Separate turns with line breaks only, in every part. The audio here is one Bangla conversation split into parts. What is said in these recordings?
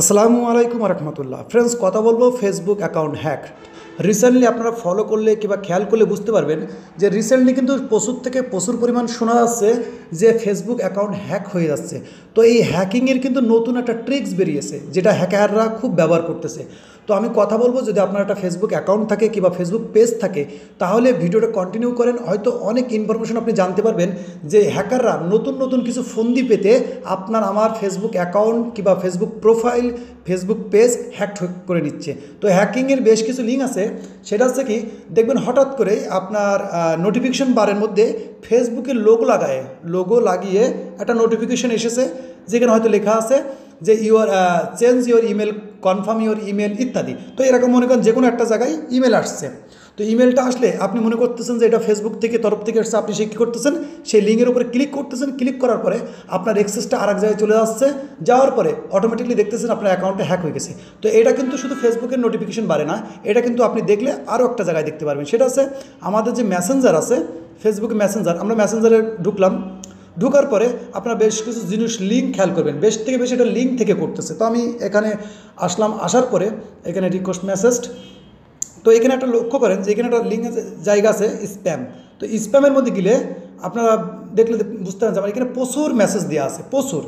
আসসালামু আলাইকুম রহমতুল্লাহ ফ্রেন্ডস কথা বলব ফেসবুক অ্যাকাউন্ট হ্যাক রিসেন্টলি আপনারা ফলো করলে কিংবা খেয়াল করলে বুঝতে পারবেন যে রিসেন্টলি কিন্তু প্রচুর থেকে প্রচুর পরিমাণ শোনা যাচ্ছে যে ফেসবুক অ্যাকাউন্ট হ্যাক হয়ে যাচ্ছে। তো এই হ্যাকিংয়ের কিন্তু নতুন একটা ট্রিক্স বেরিয়েছে, যেটা হ্যাকাররা খুব ব্যবহার করতেছে। তো আমি কথা বলব, যদি আপনার একটা ফেসবুক অ্যাকাউন্ট থাকে কিংবা ফেসবুক পেজ থাকে, তাহলে ভিডিওটা কন্টিনিউ করেন। হয়তো অনেক ইনফরমেশন আপনি জানতে পারবেন যে হ্যাকাররা নতুন নতুন কিছু ফন্দি পেতে আপনার, আমার ফেসবুক অ্যাকাউন্ট কিংবা Facebook profile Facebook page hack করে নিচ্ছে। তো হ্যাকিংয়ের বেশ কিছু লিঙ্ক আছে। সেটা হচ্ছে কি, দেখবেন হঠাৎ করে আপনার নোটিফিকেশন বারের মধ্যে ফেসবুকের লোগো লাগায়। লোগো লাগিয়ে একটা নোটিফিকেশন এসেছে, যেখানে হয়তো লেখা আছে যে your change your email confirm your email ইত্যাদি। তো এরকম মনে করেন যে কোনো একটা জায়গায় ইমেল আসছে। তো ইমেলটা আসলে আপনি মনে করতেছেন যে এটা ফেসবুক থেকে, তরফ থেকে এসছে, আপনি সে কী করতেছেন? সেই লিঙ্কের উপরে ক্লিক করতেছেন ক্লিক করার পরে আপনার এক্সেসটা আর এক জায়গায় চলে যাচ্ছে যাওয়ার পরে অটোমেটিকলি দেখতেছেন আপনার অ্যাকাউন্টে হ্যাক হয়ে গেছে। তো এটা কিন্তু শুধু ফেসবুকের নোটিফিকেশন বাড়ে না, এটা কিন্তু আপনি দেখলে আরও একটা জায়গায় দেখতে পারবেন। সেটা আছে আমাদের যে মেসেঞ্জার আছে ফেসবুকে মেসেঞ্জার আমরা মেসেঞ্জারে ঢুকলাম। ঢুকার পরে আপনারা বেশ কিছু জিনিস লিঙ্ক খেয়াল করবেন। বেশ থেকে বেশি এটা লিঙ্ক থেকে করতেছে। তো আমি এখানে আসলাম, আসার পরে এখানে রিকোয়েস্ট মেসেজ তো এখানে একটা লক্ষ্য করেন যে এখানে একটা লিঙ্ক জায়গা আছে স্প্যাম তো স্প্যামের মধ্যে গেলে আপনারা দেখলে বুঝতে পারেন যে এখানে প্রচুর মেসেজ দেওয়া আছে, প্রচুর।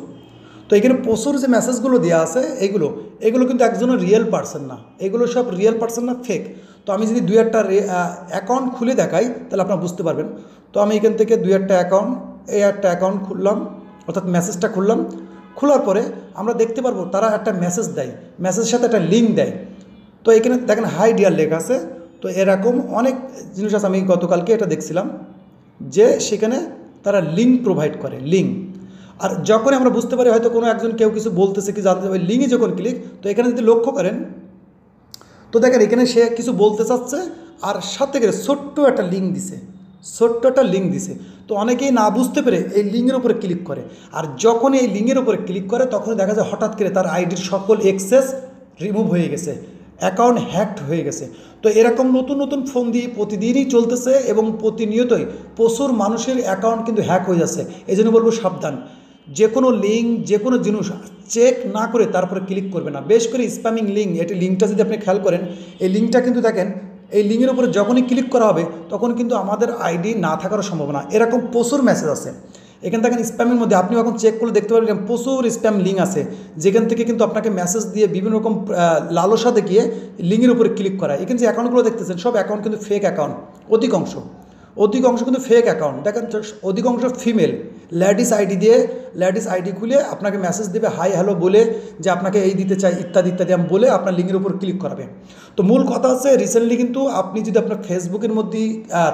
তো এখানে প্রচুর যে মেসেজগুলো দেওয়া আছে, এগুলো এগুলো কিন্তু একজনও রিয়েল পার্সন না। এগুলো সব রিয়েল পার্সন না ফেক তো আমি যদি দুই একটা অ্যাকাউন্ট খুলে দেখাই, তাহলে আপনারা বুঝতে পারবেন। তো আমি এখান থেকে দুই একটা অ্যাকাউন্ট এই একটা অ্যাকাউন্ট খুললাম, অর্থাৎ মেসেজটা খুললাম। খোলার পরে আমরা দেখতে পারব তারা একটা মেসেজ দেয়। মেসেজের সাথে একটা লিঙ্ক দেয়। তো এখানে দেখেন হাই ডিয়ার লেখা আছে। তো এরকম অনেক জিনিস আছে, আমি গতকালকে এটা দেখছিলাম যে সেখানে তারা লিঙ্ক প্রোভাইড করে লিঙ্ক আর যখনই আমরা বুঝতে পারি হয়তো কোনো একজন কেউ কিছু বলতেছে কি জানতে পারে লিঙ্কে যখন ক্লিক তো এখানে যদি লক্ষ্য করেন, তো দেখেন এখানে সে কিছু বলতে চাচ্ছে আর সাথে করে ছোট্ট একটা লিঙ্ক দিছে, ছোট্ট একটা লিঙ্ক দিছে। তো অনেকেই না বুঝতে পেরে এই লিঙ্কের উপরে ক্লিক করে। আর যখন এই লিঙ্কের উপরে ক্লিক করে তখন দেখা যায় হঠাৎ করে তার আইডির সকল এক্সেস রিমুভ হয়ে গেছে। অ্যাকাউন্ট হ্যাকড হয়ে গেছে। তো এরকম নতুন নতুন ফোন দিয়ে প্রতিদিনই চলতেছে এবং প্রতিনিয়তই প্রচুর মানুষের অ্যাকাউন্ট কিন্তু হ্যাক হয়ে যাচ্ছে। এই জন্য বলব সাবধান। যে কোনো লিঙ্ক যে কোনো জিনিস চেক না করে তারপরে ক্লিক করবে না। বেশ করে স্প্যামিং লিঙ্ক এটি লিঙ্কটা যদি আপনি খেয়াল করেন, এই লিঙ্কটা কিন্তু দেখেন, এই লিঙ্কের উপরে যখনই ক্লিক করা হবে, তখন কিন্তু আমাদের আইডি না থাকারও সম্ভাবনা। এরকম প্রচুর মেসেজ আছে। এখান থেকে স্প্যামের মধ্যে আপনি এখন চেক করলে দেখতে পাবেন প্রচুর স্প্যাম লিঙ্ক আছে। যেখান থেকে কিন্তু আপনাকে মেসেজ দিয়ে বিভিন্ন রকম লালসা দেখিয়ে লিঙ্কের উপরে ক্লিক করা। এখানে যে অ্যাকাউন্টগুলো দেখতেছেন, সব অ্যাকাউন্ট কিন্তু ফেক অ্যাকাউন্ট অধিকাংশ। অধিকাংশ কিন্তু ফেক অ্যাকাউন্ট দেখেন, অধিকাংশ ফিমেল ল্যাডিস আইডি দিয়ে, ল্যাডিস আইডি খুলে আপনাকে মেসেজ দেবে হাই হ্যালো বলে যে আপনাকে এই দিতে চাই, ইত্যাদি ইত্যাদি, আমি বলে আপনার লিঙ্কের উপর ক্লিক করাবে। তো মূল কথা হচ্ছে রিসেন্টলি কিন্তু আপনি যদি আপনার ফেসবুকের মধ্যেই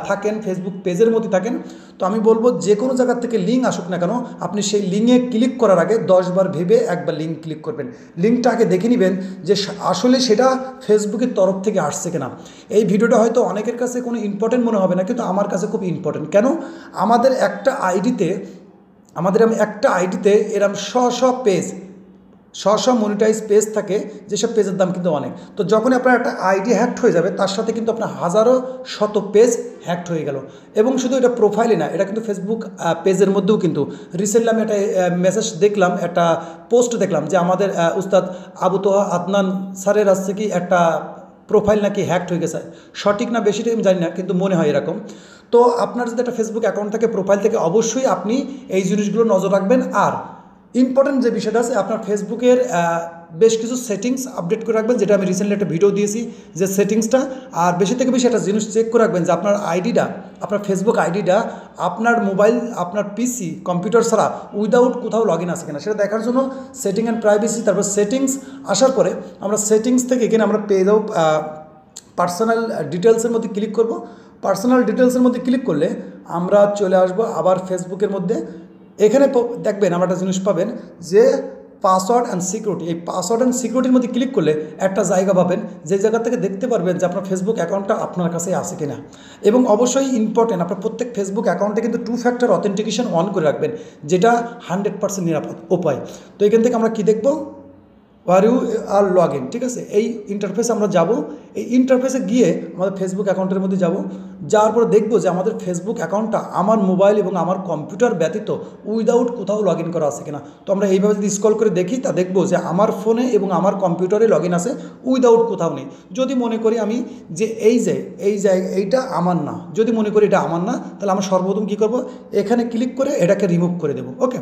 থাকেন, ফেসবুক পেজের মধ্যে থাকেন, তো আমি বলব যে কোনো জায়গার থেকে লিঙ্ক আসুক না কেন, আপনি সেই লিঙ্কে ক্লিক করার আগে দশবার ভেবে একবার লিঙ্ক ক্লিক করবেন। লিঙ্কটা আগে দেখে নেবেন যে আসলে সেটা ফেসবুকের তরফ থেকে আসছে কিনা। এই ভিডিওটা হয়তো অনেকের কাছে কোনো ইম্পর্টেন্ট মনে হবে না, কিন্তু আমার কাছে খুব ইম্পর্টেন্ট কেন? আমাদের একটা আইডিতে আমাদের একটা আইডিতে এরম শ শ পেজ শ মনিটাইজ পেজ থাকে, যেসব পেজের দাম কিন্তু অনেক। তো যখনই আপনার একটা আইডি হ্যাক্ট হয়ে যাবে, তার সাথে কিন্তু আপনার হাজারো শত পেজ হ্যাক্ট হয়ে গেল। এবং শুধু এটা প্রোফাইলে না, এটা কিন্তু ফেসবুক পেজের মধ্যেও কিন্তু। রিসেন্টলি আমি একটা মেসেজ দেখলাম, একটা পোস্ট দেখলাম যে আমাদের উস্তাদ আবু তোহা আদনান স্যারের আসছে কি একটা প্রোফাইল নাকি হ্যাক্ট হয়ে গেছে। সঠিক না বেশিটা আমি জানি না, কিন্তু মনে হয় এরকম। তো আপনার যদি একটা ফেসবুক অ্যাকাউন্ট থাকে প্রোফাইল থেকে অবশ্যই আপনি এই জিনিসগুলো নজর রাখবেন। আর ইম্পর্টেন্ট যে বিষয়টা আছে, আপনার ফেসবুকের বেশ কিছু সেটিংস আপডেট করে রাখবেন, যেটা আমি রিসেন্টলি একটা ভিডিও দিয়েছি যে সেটিংসটা আর বেশি থেকে বেশি একটা জিনিস চেক করে রাখবেন যে আপনার আইডিটা আপনার ফেসবুক আইডিটা আপনার মোবাইল আপনার পিসি কম্পিউটার ছাড়া উইদাউট কোথাও লগ ইন আছে কিনা, সেটা দেখার জন্য সেটিং অ্যান্ড প্রাইভেসি তারপর সেটিংস আসার পরে আমরা সেটিংস থেকে এখানে আমরা পেয়ে যাব পার্সোনাল ডিটেলসের মধ্যে ক্লিক করব। পার্সোনাল ডিটেলসের মধ্যে ক্লিক করলে আমরা চলে আসব আবার ফেসবুকের মধ্যে। এখানে দেখবেন আমরা একটা জিনিস পাবেন যে পাসওয়ার্ড অ্যান্ড সিকিউরিটি এই পাসওয়ার্ড অ্যান্ড সিকিউরিটির মধ্যে ক্লিক করলে একটা জায়গা পাবেন যে জায়গা থেকে দেখতে পারবেন যে আপনার ফেসবুক অ্যাকাউন্টটা আপনার কাছে আছে কিনা। এবং অবশ্যই ইম্পর্টেন্ট আপনার প্রত্যেক ফেসবুক অ্যাকাউন্টে কিন্তু টু ফ্যাক্টর অথেন্টিকেশন অন করে রাখবেন, যেটা হান্ড্রেড পার্সেন্ট নিরাপদ, উপায়। তো এখান থেকে আমরা কী দেখব? Where you are log in ঠিক আছে? এই ইন্টারফেসে আমরা যাব, এই ইন্টারফেসে গিয়ে আমাদের ফেসবুক অ্যাকাউন্টের মধ্যে যাব, যাওয়ার পরে দেখব যে আমাদের ফেসবুক অ্যাকাউন্টটা আমার মোবাইল এবং আমার কম্পিউটার ব্যতীত উইদাউট কোথাও লগ ইন করা আছে কিনা। তো আমরা এইভাবে যদি স্কল করে দেখি, তা দেখব যে আমার ফোনে এবং আমার কম্পিউটারে লগ ইন আছে উইদাউট কোথাও নেই। যদি মনে করি আমি যে এই যে, এই জায়গা এইটা আমার না, যদি মনে করি এটা আমার না, তাহলে আমরা সর্বপ্রথম কী করব? এখানে ক্লিক করে এটাকে রিমুভ করে দেবো ওকে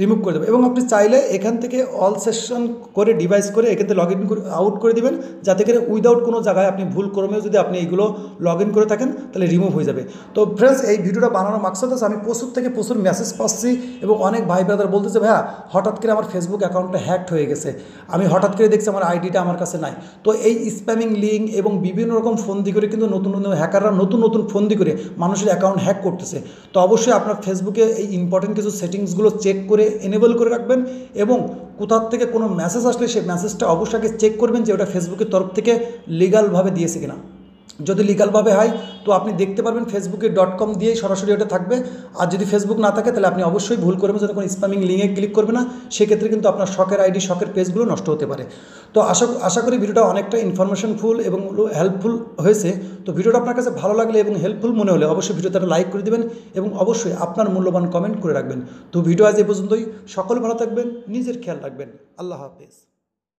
রিমুভ করে দেবো। এবং আপনি চাইলে এখান থেকে অল সেশন করে ডিভাইস করে এখান থেকে লগ ইন করে আউট করে দিবেন, যাতে করে উইদাউট কোনো জায়গায় আপনি ভুল ক্রমেও যদি আপনি এইগুলো লগ ইন করে থাকেন, তাহলে রিমুভ হয়ে যাবে। তো ফ্রেন্ডস এই ভিডিওটা বানানোর মাকসাদ আছে। আমি প্রচুর থেকে প্রচুর মেসেজ পাচ্ছি এবং অনেক ভাই ব্রাদার বলতেছে, ভাইয়া, হঠাৎ করে আমার ফেসবুক অ্যাকাউন্টটা হ্যাকড হয়ে গেছে। আমি হঠাৎ করে দেখছি আমার আইডিটা আমার কাছে নাই। তো এই স্প্যামিং লিঙ্ক এবং বিভিন্ন রকম ফোন দি করে কিন্তু নতুন নতুন হ্যাকাররা নতুন নতুন ফোন দি করে মানুষের অ্যাকাউন্ট হ্যাক করতেছে। তো অবশ্যই আপনার ফেসবুকে এই ইম্পর্টেন্ট কিছু সেটিংসগুলো চেক করে এনেবল করে রাখবেন এবং কোথার থেকে কোনো মেসেজ আসলে সেই মেসেজটা অবশ্যই চেক করবেন যে ওটা ফেসবুকের তরফ থেকে লিগালভাবে দিয়েছে কিনা। যদি লিগালভাবে হয়, তো আপনি দেখতে পারবেন ফেসবুকে ডট কম দিয়েই সরাসরি ওটা থাকবে। আর যদি ফেসবুক না থাকে, তাহলে আপনি অবশ্যই ভুল করবেন যদি কোনো স্প্যামিং লিঙ্কে ক্লিক করবে না। সেক্ষেত্রে কিন্তু আপনার শখের আইডি শখের পেজগুলো নষ্ট হতে পারে। তো আশা আশা করি ভিডিওটা অনেকটা ইনফরমেশনফুল এবং হেল্পফুল হয়েছে। তো ভিডিওটা আপনার কাছে ভালো লাগলে এবং হেল্পফুল মনে হলে অবশ্যই ভিডিওটা লাইক করে দেবেন এবং অবশ্যই আপনার মূল্যবান কমেন্ট করে রাখবেন। তো ভিডিও আজ এ পর্যন্তই। সকল ভালো থাকবেন, নিজের খেয়াল রাখবেন। আল্লাহ হাফেজ।